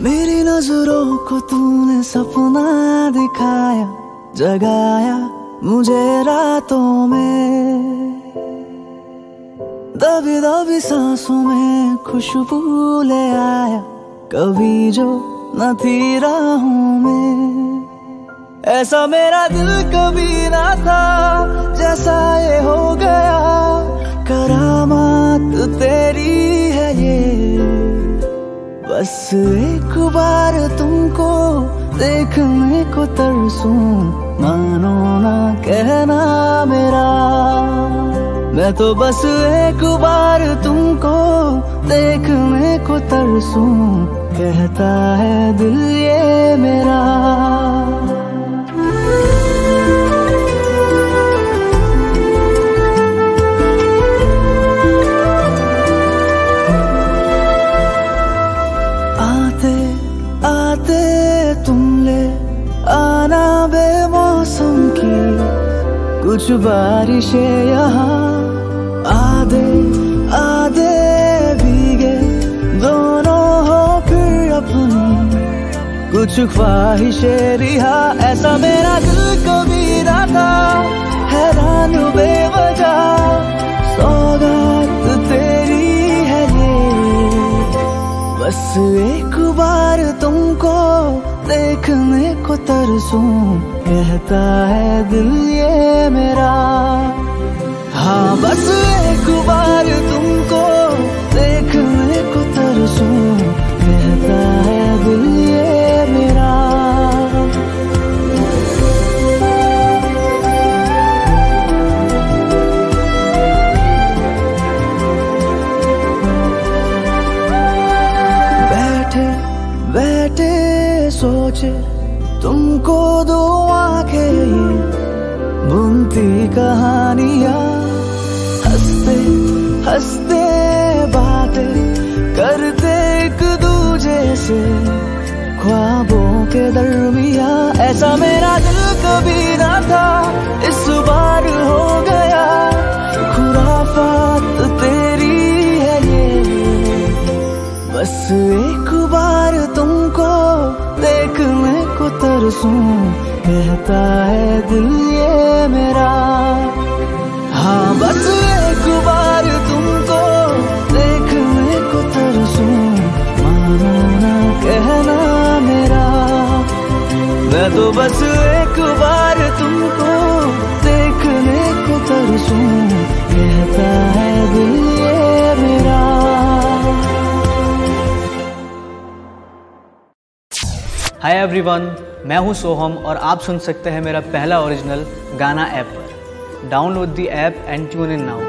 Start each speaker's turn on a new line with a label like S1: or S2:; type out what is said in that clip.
S1: मेरी नज़रों को तूने सपना दिखाया, जगाया मुझे रातों में। दबी दबी सांसों में खुशबू ले आया, कभी जो न थी राहों में। ऐसा मेरा दिल कभी ये बस एक बार तुमको देखने को तरसू, मानो ना कहना मेरा। मैं तो बस एक बार तुमको देखने को तरसू, कहता है दिल ये मेरा। कुछ बारिशें यहाँ आधे आधे भीगे दोनों हो फिर अपनी कुछ ख्वाहिशें रिहा ऐसा मेरा दिल कभी ना था हैरान बेवजह सौगात तेरी है ये बस एक बार तुमको देखने को तरसूं कहता है दिल ये मेरा। हाँ बस एक बार तुमको सोचे तुमको दो आँखें बुनती कहानियाँ। बस एक बार तुमको देखने को तरसूं कहता है दिल ये मेरा। हाँ बस एक बार तुमको देखने को तरसूं मानो कहना मेरा। मैं तो बस एक बार तुमको देखने को तरसूं कहता है
S2: हाय एवरीवन मैं हूँ सोहम और आप सुन सकते हैं मेरा पहला ओरिजिनल गाना ऐप पर। Download the app and tune in now